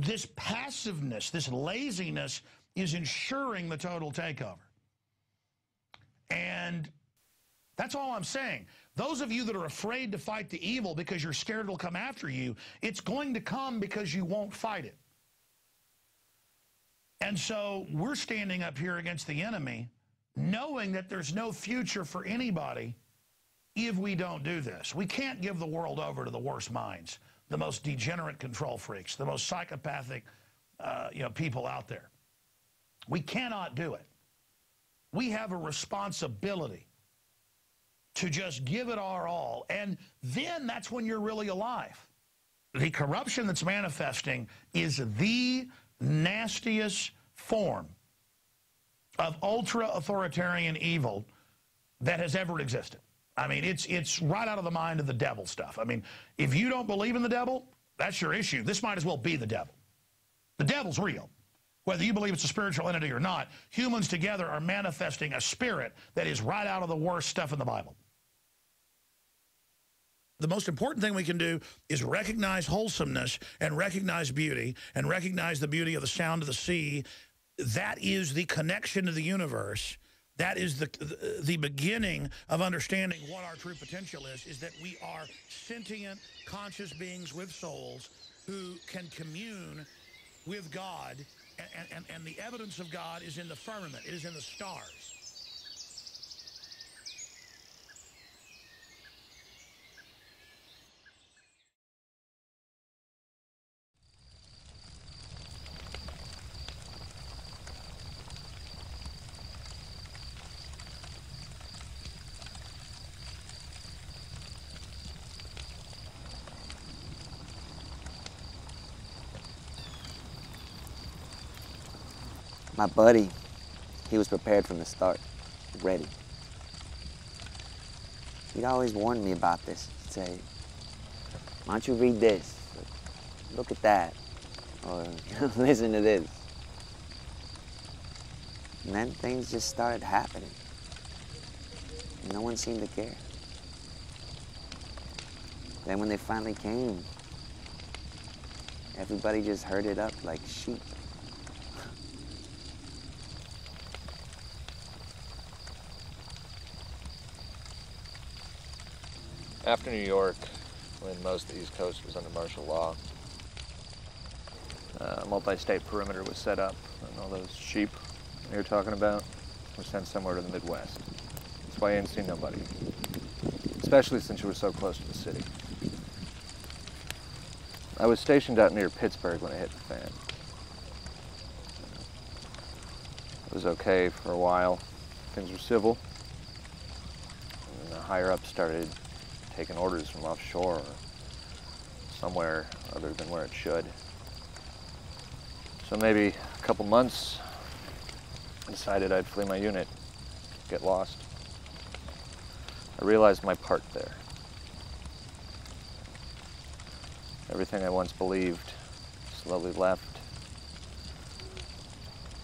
this passiveness, this laziness is ensuring the total takeover. And that's all I'm saying. Those of you that are afraid to fight the evil because you're scared it'll come after you, it's going to come because you won't fight it. And so we're standing up here against the enemy knowing that there's no future for anybody if we don't do this. We can't give the world over to the worst minds, the most degenerate control freaks, the most psychopathic uh, you know, people out there. We cannot do it. We have a responsibility to just give it our all. And then that's when you're really alive. The corruption that's manifesting is the nastiest form of ultra-authoritarian evil that has ever existed. I mean, it's, it's right out of the mind of the devil stuff. I mean, if you don't believe in the devil, that's your issue. This might as well be the devil. The devil's real. Whether you believe it's a spiritual entity or not, humans together are manifesting a spirit that is right out of the worst stuff in the Bible. The most important thing we can do is recognize wholesomeness and recognize beauty and recognize the beauty of the sound of the sea. That is the connection to the universe that is the, the beginning of understanding what our true potential is, is that we are sentient, conscious beings with souls who can commune with God, and, and, and the evidence of God is in the firmament, it is in the stars. My buddy, he was prepared from the start, ready. He'd always warn me about this. He'd say, why don't you read this? Look at that. Or listen to this. And then things just started happening. No one seemed to care. Then when they finally came, everybody just herded up like sheep. After New York, when most of the East Coast was under martial law, uh, a multi-state perimeter was set up, and all those sheep you're talking about were sent somewhere to the Midwest. That's why you ain't seen nobody, especially since you were so close to the city. I was stationed out near Pittsburgh when it hit the fan. It was okay for a while. Things were civil. And the higher up started taking orders from offshore or somewhere other than where it should. So maybe a couple months, I decided I'd flee my unit, get lost. I realized my part there. Everything I once believed slowly left.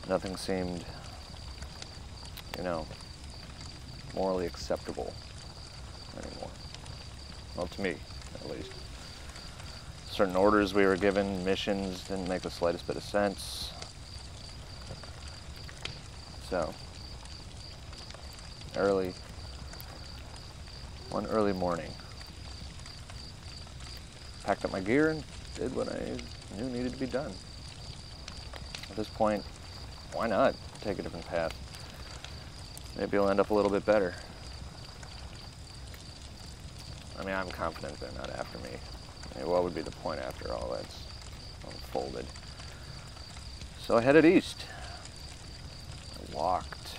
Nothing seemed, you know, morally acceptable anymore. Well, to me, at least. Certain orders we were given, missions, didn't make the slightest bit of sense. So, early, one early morning, packed up my gear and did what I knew needed to be done. At this point, why not take a different path? Maybe it'll end up a little bit better. I mean, I'm confident they're not after me. I mean, what would be the point after all that's unfolded? So I headed east. I walked.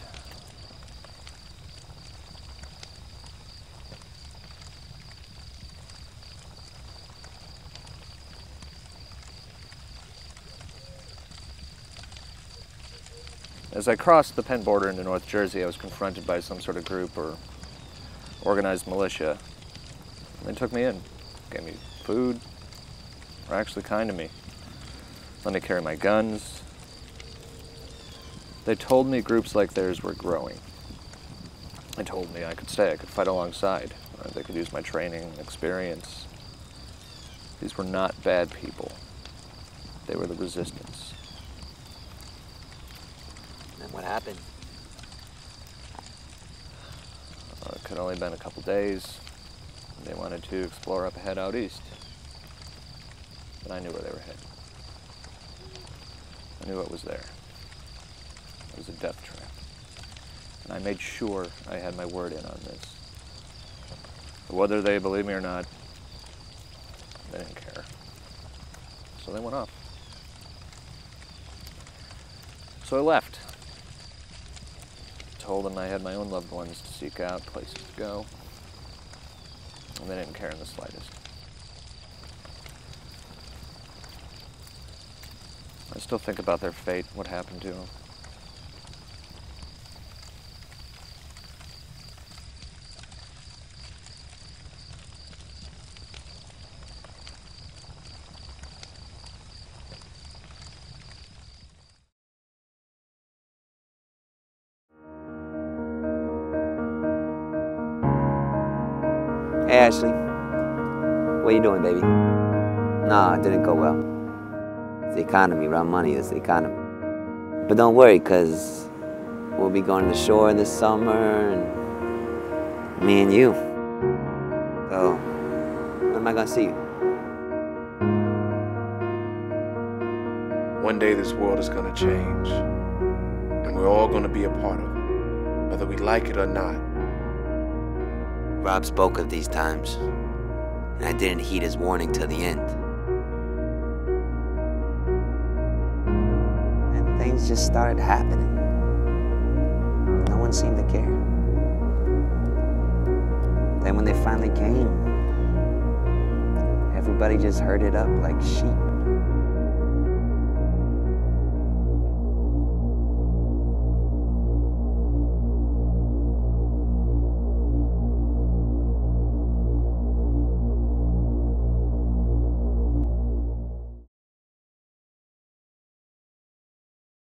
As I crossed the Penn border into North Jersey, I was confronted by some sort of group or organized militia they took me in, gave me food, were actually kind to me. Let me carry my guns. They told me groups like theirs were growing. They told me I could stay, I could fight alongside. They could use my training and experience. These were not bad people. They were the resistance. And then what happened? Uh, it could only been a couple days. They wanted to explore up ahead out east. But I knew where they were headed. I knew what was there. It was a death trap. And I made sure I had my word in on this. Whether they believe me or not, they didn't care. So they went off. So I left. Told them I had my own loved ones to seek out, places to go. And they didn't care in the slightest. I still think about their fate, what happened to them. Hey, Ashley. What you doing, baby? Nah, it didn't go well. It's the economy, around money is the economy. But don't worry, because we'll be going to the shore in this summer, and me and you. So, when am I going to see you? One day this world is going to change, and we're all going to be a part of it, whether we like it or not. Rob spoke of these times, and I didn't heed his warning till the end. And things just started happening. No one seemed to care. Then when they finally came, everybody just herded up like sheep.